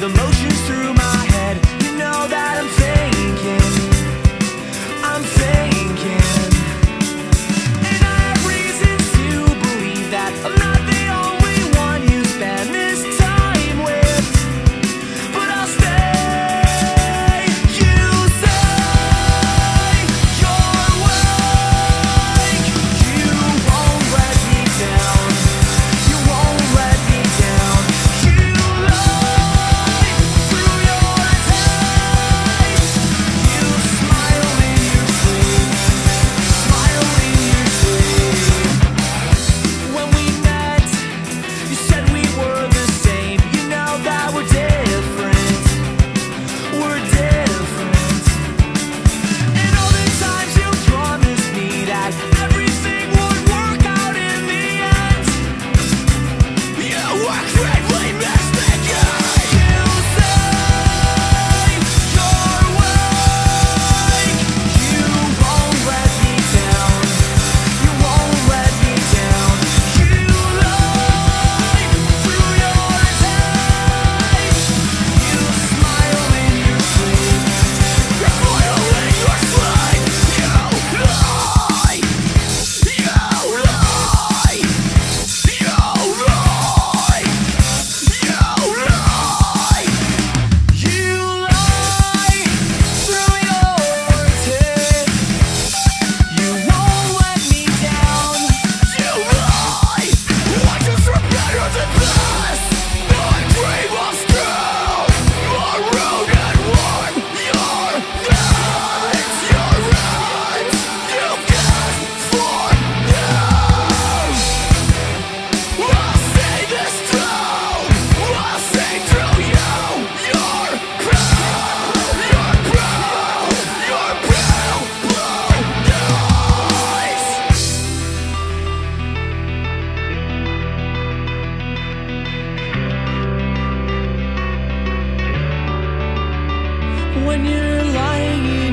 with emotions through When you're lying